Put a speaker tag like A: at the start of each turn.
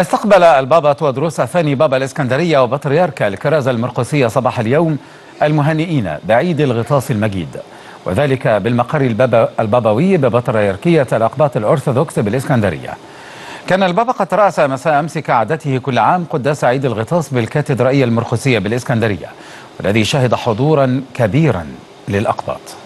A: استقبل البابا تودروس الثاني بابا الإسكندرية وبطريرك الكرازة المرقسية صباح اليوم المهنئين بعيد الغطاس المجيد. وذلك بالمقر البابا البابوي ببطريركية الأقباط الأرثوذكس بالإسكندرية. كان البابا قد رأس مساء أمس كعادته كل عام قداس عيد الغطاس بالكاتدرائية المرقسية بالإسكندرية والذي شهد حضورا كبيرا للأقباط.